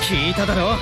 聞いただろ